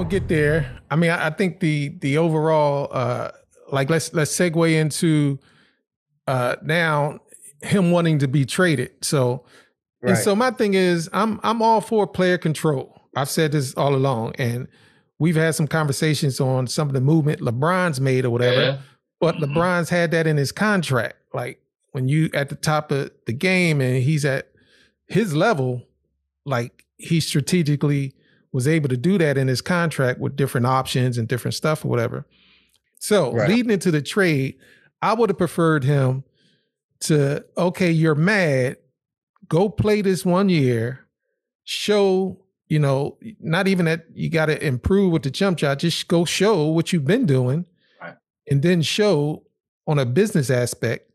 gonna get there. I mean, I, I think the the overall uh like let's let's segue into uh now him wanting to be traded. So right. and so my thing is I'm I'm all for player control. I've said this all along and we've had some conversations on some of the movement LeBron's made or whatever. Yeah. But mm-hmm. LeBron's had that in his contract. Like when you at the top of the game and he's at his level, like he strategically was able to do that in his contract with different options and different stuff or whatever. So right. leading into the trade, I would have preferred him to, okay, you're mad, go play this one year, show, you know, not even that you got to improve with the jump shot, just go show what you've been doing right. and then show on a business aspect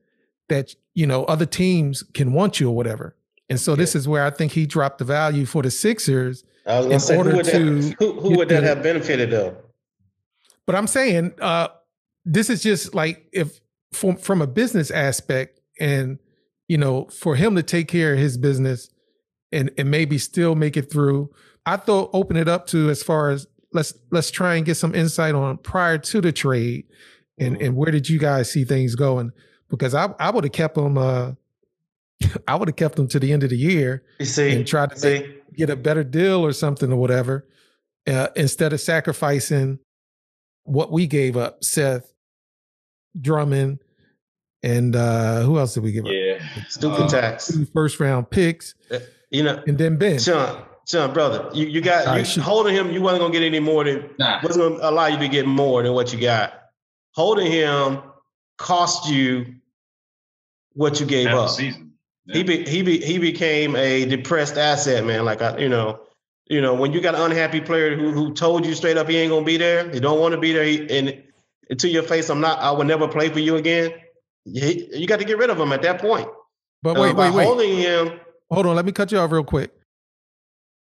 that, you know, other teams can want you or whatever. And so yeah. this is where I think he dropped the value for the Sixers I was going to say, who would, that, who, who would that have benefited though? But I'm saying uh, this is just like if from from a business aspect, and you know, for him to take care of his business and and maybe still make it through. I thought open it up to as far as let's let's try and get some insight on prior to the trade and and where did you guys see things going? Because I I would have kept him uh I would have kept him to the end of the year you see, and tried to see. Make, get a better deal or something or whatever, uh, instead of sacrificing what we gave up, Seth, Drummond, and uh, who else did we give yeah. up? Yeah, stupid uh, tax. Two first round picks. Uh, you know, and then Ben. Sean, Sean, brother, you, you got you right, holding him. You wasn't gonna get any more than nah. wasn't gonna allow you to get more than what you got. Holding him cost you what you gave up. Season. He be, he be, he became a depressed asset, man. Like I, you know, you know, when you got an unhappy player who who told you straight up he ain't gonna be there, he don't want to be there, he, and, and to your face, I'm not, I will never play for you again. You, you got to get rid of him at that point. But wait, uh, wait, wait. Holding him. Hold on, let me cut you off real quick.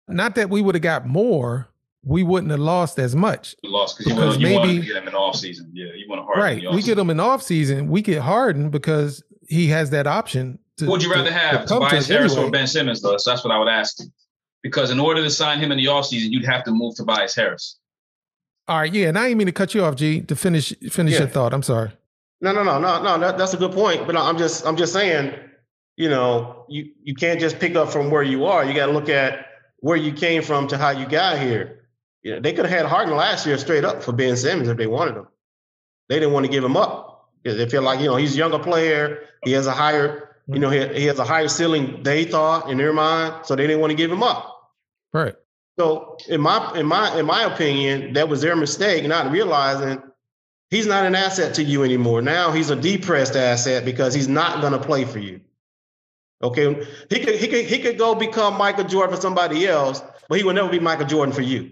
Not that we would have got more, we wouldn't have lost as much. You lost because you, want, you maybe, to get him in off season. Yeah, you want to harden. Right, we get him in off season. We get Harden because he has that option to, would you rather to, have to Tobias Harris anyway. or Ben Simmons, though? So that's what I would ask. Because in order to sign him in the offseason, you'd have to move Tobias Harris. All right, yeah, and I didn't mean to cut you off, G. To finish finish yeah. your thought, I'm sorry. No, no, no, no, no. That, that's a good point. But I'm just I'm just saying, you know, you you can't just pick up from where you are. You got to look at where you came from to how you got here. You know, they could have had Harden last year straight up for Ben Simmons if they wanted him. They didn't want to give him up because they feel like you know he's a younger player. He has a higher you know, he, he has a higher ceiling they thought in their mind, so they didn't want to give him up. Right. So in my in my in my opinion, that was their mistake, not realizing he's not an asset to you anymore. Now he's a depressed asset because he's not going to play for you. Okay, he could he could he could go become Michael Jordan for somebody else, but he will never be Michael Jordan for you.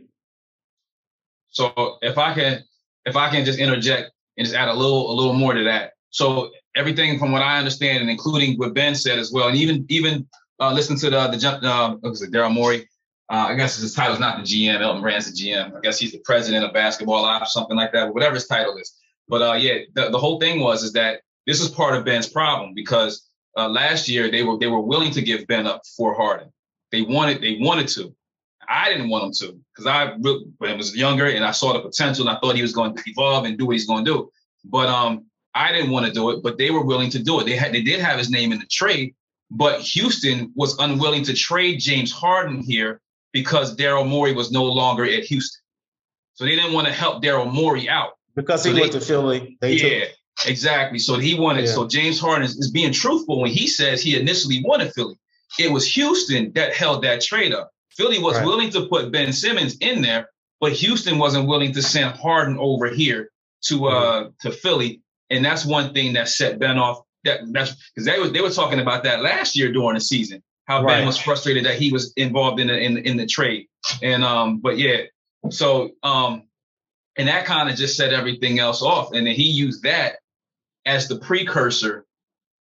So if I can if I can just interject and just add a little a little more to that. So everything from what I understand, and including what Ben said as well, and even even uh, listen to the the jump. Uh, was it, Daryl Morey? Uh, I guess his title is not the GM. Elton Brand's the GM. I guess he's the president of basketball ops, something like that, whatever his title is. But uh, yeah, the, the whole thing was is that this is part of Ben's problem because uh, last year they were they were willing to give Ben up for Harden. They wanted they wanted to. I didn't want him to because I really, when I was younger and I saw the potential and I thought he was going to evolve and do what he's going to do. But um, I didn't want to do it, but they were willing to do it. They had they did have his name in the trade, but Houston was unwilling to trade James Harden here because Daryl Morey was no longer at Houston. So they didn't want to help Daryl Morey out. Because he so went they, to Philly. yeah, took. exactly. So he wanted, yeah. so James Harden is, is being truthful when he says he initially wanted Philly. It was Houston that held that trade up. Philly was right. willing to put Ben Simmons in there, but Houston wasn't willing to send Harden over here to uh to Philly and that's one thing that set Ben off. That that's because they were they were talking about that last year during the season. How right. Ben was frustrated that he was involved in the in, in the trade. And um, but yeah, so um, and that kind of just set everything else off. And then he used that as the precursor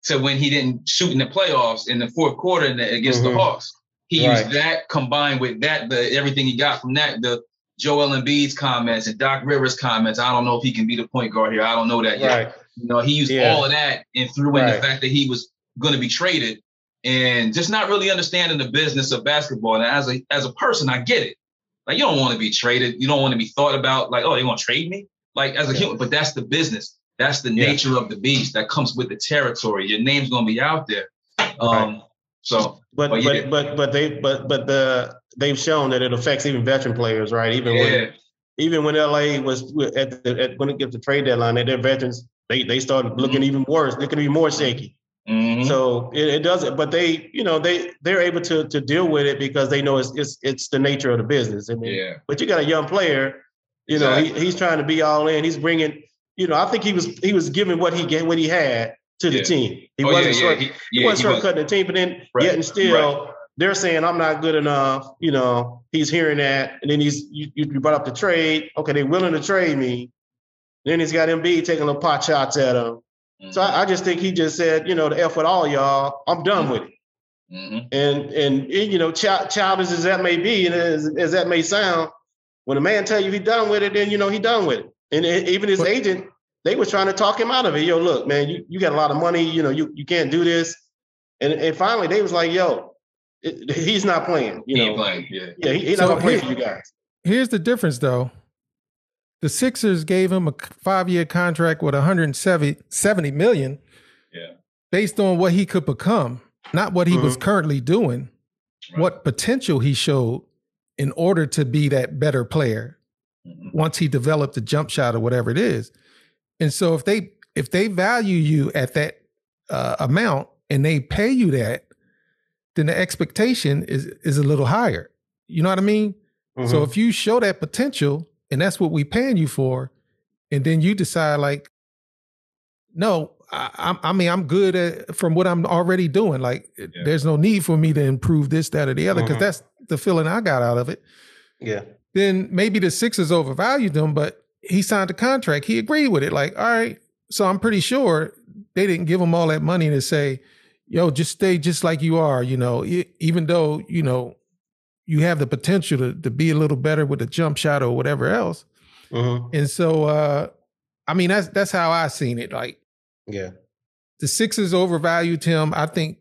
to when he didn't shoot in the playoffs in the fourth quarter against mm-hmm. the Hawks. He right. used that combined with that, the everything he got from that, the Joel Embiid's comments and Doc Rivers' comments. I don't know if he can be the point guard here. I don't know that yet. Right. You know, he used yeah. all of that and threw in right. the fact that he was going to be traded and just not really understanding the business of basketball. And as a as a person, I get it. Like you don't want to be traded. You don't want to be thought about like, oh, they want to trade me? Like as a yeah. human, but that's the business. That's the nature yeah. of the beast that comes with the territory. Your name's gonna be out there. Um, right. So, but but but, but but they but but the they've shown that it affects even veteran players, right? Even yeah. when even when LA was at, the, at when it gets the trade deadline, that their veterans they they started looking mm-hmm. even worse. Looking be more shaky. Mm-hmm. So it, it doesn't, but they, you know, they they're able to to deal with it because they know it's it's it's the nature of the business. I mean, yeah. But you got a young player, you exactly. know, he, he's trying to be all in. He's bringing, you know, I think he was he was giving what he get what he had to the yeah. team. He oh, wasn't yeah, short, he, he, wasn't shortcutting was. the team, but then right. yet and still. Right. They're saying I'm not good enough, you know. He's hearing that, and then he's you, you brought up the trade. Okay, they're willing to trade me. Then he's got Embiid taking little pot shots at him. Mm-hmm. So I, I, just think he just said, you know, the F with all y'all, I'm done mm-hmm. with it. Mm-hmm. And, and you know, ch- childish as that may be, and as, as, that may sound, when a man tell you he done with it, then you know he done with it. And even his but, agent, they were trying to talk him out of it. Yo, look, man, you, you got a lot of money. You know, you, you can't do this. And, and finally, they was like, yo, it, he's not playing. You he know, playing. Yeah, yeah, he, he's so not gonna play for you guys. Here's the difference, though. The Sixers gave him a five-year contract with 170 million. Yeah. Based on what he could become, not what he mm-hmm. was currently doing, right. what potential he showed in order to be that better player mm-hmm. once he developed the jump shot or whatever it is. And so if they if they value you at that uh, amount and they pay you that, then the expectation is is a little higher. You know what I mean? Mm-hmm. So if you show that potential, and that's what we paying you for, and then you decide like, no, I, I mean I'm good at, from what I'm already doing. Like, yeah. there's no need for me to improve this, that, or the other because mm-hmm. that's the feeling I got out of it. Yeah. Then maybe the Sixers overvalued them, but he signed a contract. He agreed with it. Like, all right. So I'm pretty sure they didn't give him all that money to say, yo, just stay just like you are. You know, even though you know you have the potential to, to be a little better with a jump shot or whatever else. Mm-hmm. And so, uh, I mean, that's that's how I seen it. Like, yeah, the Sixers overvalued him. I think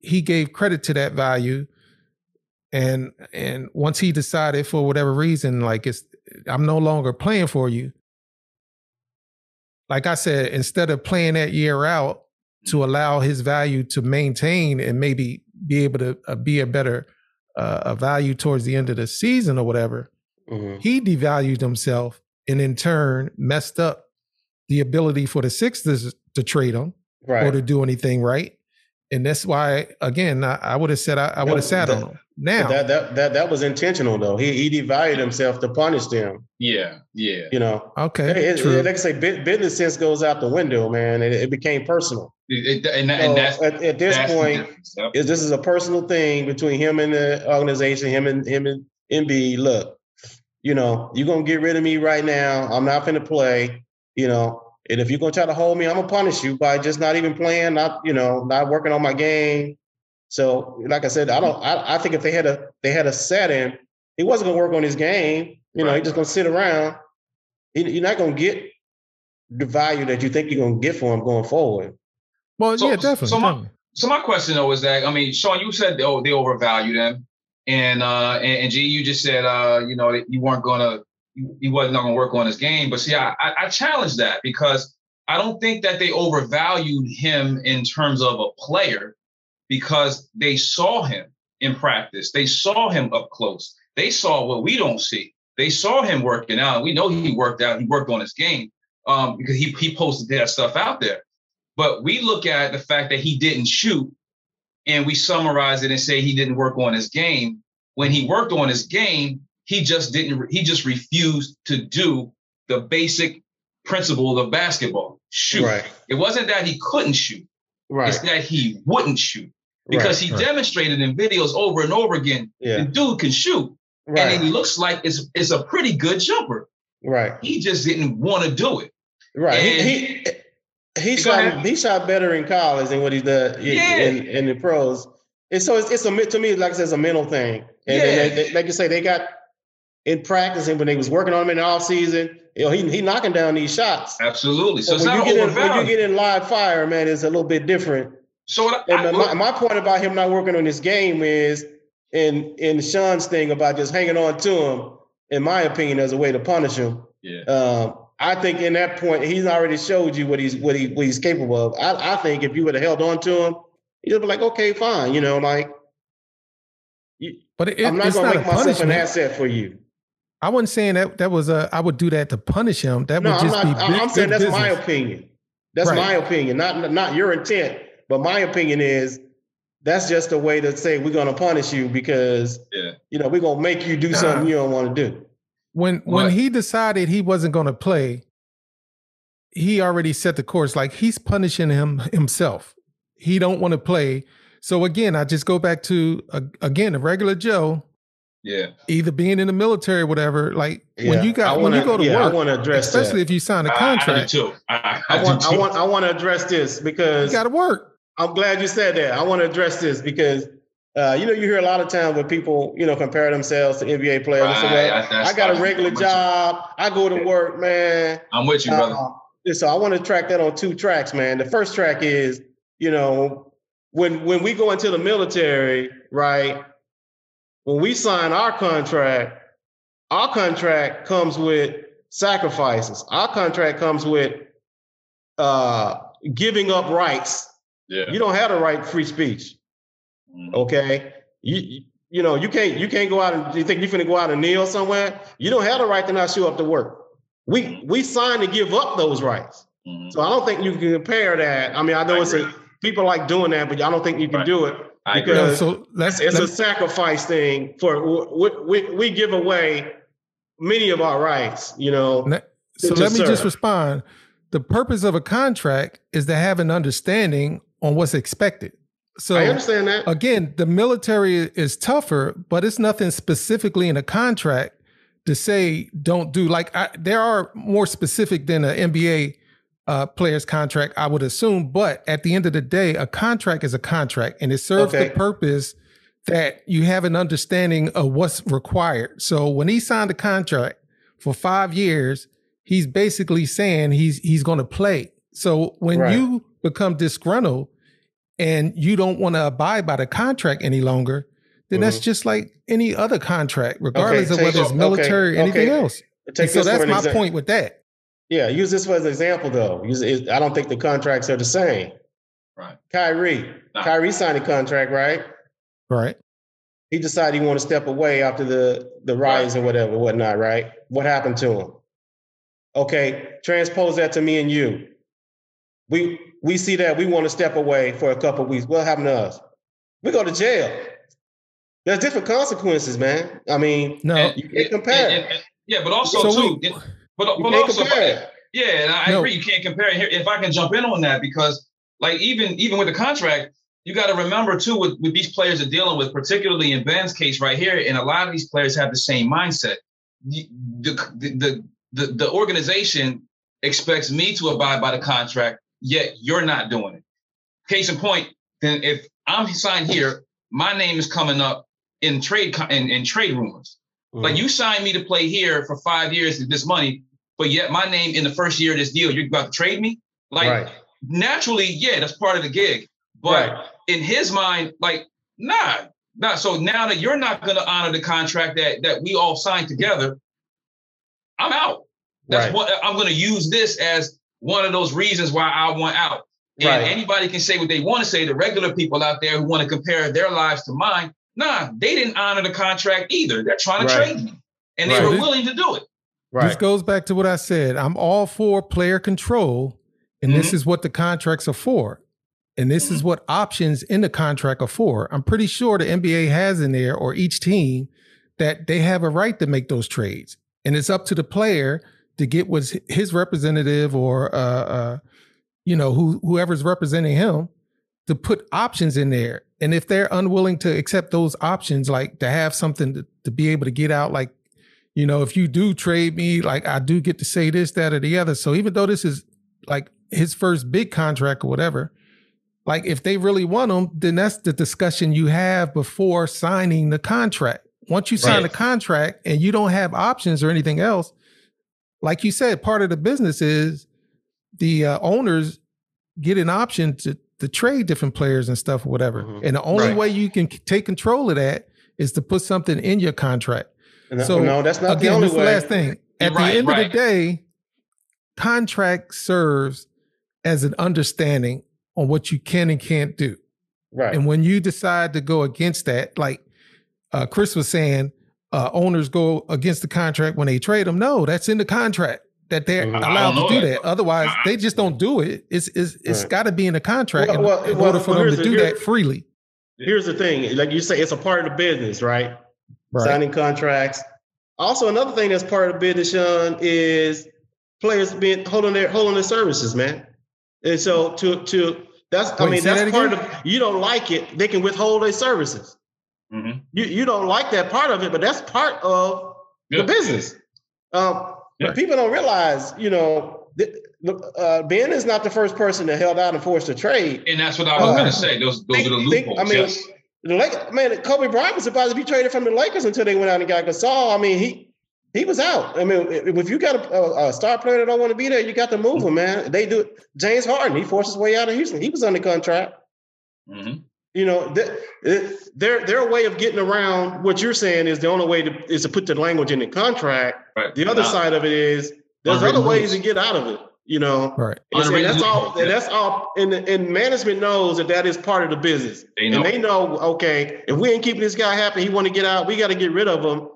he gave credit to that value, and and once he decided for whatever reason, like it's I'm no longer playing for you. Like I said, instead of playing that year out to mm-hmm. allow his value to maintain and maybe be able to uh, be a better uh, a value towards the end of the season or whatever, mm-hmm. he devalued himself and in turn messed up the ability for the Sixers to trade him right. or to do anything right. And that's why, again, I, I would have said I, I would have sat that, on him. Now that, that that that was intentional though. He he devalued himself to punish them. Yeah, yeah. You know. Okay. It, true. It, like I say, business sense goes out the window, man. It, it became personal. It, and, so and that's, at, at this point, yep. is this is a personal thing between him and the organization, him and him and Embiid. Look, you know, you're gonna get rid of me right now. I'm not gonna play. You know, and if you're gonna try to hold me, I'm gonna punish you by just not even playing, not you know, not working on my game. So, like I said, I don't. I, I think if they had a they had a set him, he wasn't gonna work on his game. You know, right. he's just gonna sit around. He, you're not gonna get the value that you think you're gonna get for him going forward. Well, so, yeah, definitely. So my, so my question though is that I mean, Sean, you said they, oh, they overvalued him, and uh, and, and G, you just said uh, you know, you weren't gonna, he wasn't gonna work on his game. But see, I, I, I challenge that because I don't think that they overvalued him in terms of a player because they saw him in practice. They saw him up close. They saw what we don't see. They saw him working out. We know he worked out. He worked on his game um, because he he posted that stuff out there. But we look at the fact that he didn't shoot and we summarize it and say he didn't work on his game. When he worked on his game, he just didn't, he just refused to do the basic principle of basketball shoot. Right. It wasn't that he couldn't shoot, right. it's that he wouldn't shoot because right. he demonstrated in videos over and over again yeah. the dude can shoot. Right. And he looks like it's, it's a pretty good jumper. Right. He just didn't want to do it. Right. And he, he he shot he shot better in college than what he did yeah. in, in the pros. And so it's, it's a to me, like I said, it's a mental thing. And, yeah. and they, like you say, they got in practice and when they was working on him in the off season, you know, he he knocking down these shots. Absolutely. So, so when, you get in, when you get in live fire, man, it's a little bit different. So I, I, my, my point about him not working on his game is in in Sean's thing about just hanging on to him, in my opinion, as a way to punish him. Yeah. Um, I think in that point, he's already showed you what he's what he what he's capable of. I, I think if you would have held on to him, you'd be like, okay, fine, you know, like. but it, I'm not going to make myself punishment. an asset for you. I wasn't saying that that was a. I would do that to punish him. That no, would just I'm not, be. I'm saying that's business. my opinion. That's right. my opinion, not not your intent. But my opinion is that's just a way to say we're going to punish you because yeah. you know we're going to make you do something you don't want to do. When what? when he decided he wasn't going to play, he already set the course. Like he's punishing him himself. He don't want to play. So again, I just go back to uh, again a regular Joe. Yeah. Either being in the military or whatever. Like yeah. when you got wanna, when you go to yeah, work, I want to address especially that. if you sign a contract. I, I, I, I want I want I want to address this because you got to work. I'm glad you said that. I want to address this because uh, you know, you hear a lot of times when people, you know, compare themselves to NBA players. Right. Say, well, I got a regular job. I go to work, man. I'm with you, brother. Uh, so I want to track that on two tracks, man. The first track is, you know, when when we go into the military, right? When we sign our contract, our contract comes with sacrifices. Our contract comes with uh, giving up rights yeah. You don't have the right free speech. Mm-hmm. Okay. You you know, you can't you can't go out and you think you're gonna go out and kneel somewhere. You don't have the right to not show up to work. We mm-hmm. we signed to give up those rights. Mm-hmm. So I don't think you can compare that. I mean, I know I it's a people like doing that, but I don't think you can right. do it because so it's, it's a sacrifice thing for we, we, we give away many of our rights, you know. So let me serve. just respond. The purpose of a contract is to have an understanding on what's expected. So I understand that. Again, the military is tougher, but it's nothing specifically in a contract to say don't do. Like I, there are more specific than an NBA uh, player's contract, I would assume. But at the end of the day, a contract is a contract, and it serves okay. the purpose that you have an understanding of what's required. So when he signed a contract for five years, he's basically saying he's he's going to play. So when right. you become disgruntled and you don't want to abide by the contract any longer, then mm-hmm. that's just like any other contract, regardless okay, of whether it's military okay, or anything else. so that's my exa- point with that. Yeah, use this as an example though. Use, I don't think the contracts are the same. Right. Kyrie. Nah. Kyrie signed a contract, right? Right. He decided he wanted to step away after the the riots right. or whatever, whatnot, right? What happened to him? Okay, transpose that to me and you. We we see that we want to step away for a couple weeks. What happened to us? We go to jail. There's different consequences, man. I mean, no, you can't compare. And, and, yeah, but also so too, we, but, but also, yeah, and I no. agree. You can't compare it here. If I can jump in on that, because like even even with the contract, you got to remember too with, with these players are dealing with, particularly in Ben's case right here, and a lot of these players have the same mindset. The the the, the, the organization expects me to abide by the contract yet you're not doing it. Case in point, then if I'm signed here, my name is coming up in trade in, in trade rumors. Mm-hmm. Like you signed me to play here for five years with this money, but yet my name in the first year of this deal, you're about to trade me. Like right. naturally, yeah, that's part of the gig. But right. in his mind, like, nah, nah. So now that you're not gonna honor the contract that that we all signed together, I'm out. That's right. what I'm gonna use this as one of those reasons why I want out. And right. anybody can say what they want to say. The regular people out there who want to compare their lives to mine, nah, they didn't honor the contract either. They're trying to right. trade me, and right. they were willing to do it. Right. This goes back to what I said. I'm all for player control, and mm-hmm. this is what the contracts are for. And this mm-hmm. is what options in the contract are for. I'm pretty sure the NBA has in there, or each team, that they have a right to make those trades. And it's up to the player to get what's his representative or uh, uh, you know who whoever's representing him to put options in there. And if they're unwilling to accept those options, like to have something to, to be able to get out, like you know, if you do trade me, like I do get to say this, that, or the other. So even though this is like his first big contract or whatever, like if they really want him, then that's the discussion you have before signing the contract. Once you sign right. the contract and you don't have options or anything else, like you said, part of the business is the uh, owners get an option to to trade different players and stuff or whatever. Mm-hmm. And the only right. way you can take control of that is to put something in your contract. No, so no, that's not again, the only way. the last thing. At right, the end right. of the day, contract serves as an understanding on what you can and can't do. Right. And when you decide to go against that, like uh, Chris was saying, uh, owners go against the contract when they trade them. No, that's in the contract that they're mm-hmm. allowed to do that. that. Otherwise, uh-uh. they just don't do it. It's it's it's right. got to be in the contract well, well, in, order for them to do that freely. Here's the thing, like you say, it's a part of the business, right? Right? Signing contracts. Also, another thing that's part of business, Sean, is players being holding their holding their services, man. And so to to that's Wait, I mean that's that part of you don't like it, they can withhold their services. Mm-hmm. You you don't like that part of it, but that's part of the business. Um, yeah. People don't realize, you know, uh, Ben is not the first person that held out and forced a trade. And that's what I was uh, going to say. Those those think, are the loopholes. Think, I mean, yes. The Lakers, man, Kobe Bryant was supposed to be traded from the Lakers until they went out and got Gasol. I mean, he he was out. I mean, if you got a, a star player that don't want to be there, you got to move him, man. They do. James Harden, he forced his way out of Houston. He was under contract. Mm-hmm. You know, their their way of getting around what you're saying is the only way to is to put the language in the contract. Right. The other side of it is there's other ways to get out of it. You know, right? And, and that's all. And that's all. And, and management knows that that is part of the business. They and they know, okay, if we ain't keeping this guy happy, he want to get out. We got to get rid of him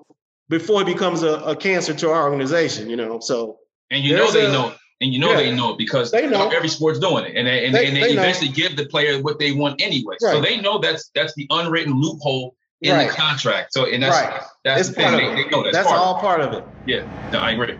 before he becomes a, a cancer to our organization. You know, so and you know they a, know and you know yeah, they know it because they know. every sport's doing it, and they, and they, and they, they eventually know. give the player what they want anyway. Right. So they know that's that's the unwritten loophole in right. the contract. So and that's right. that's it's the thing. They, they, know that's, that's all part of it. Yeah, no, I agree.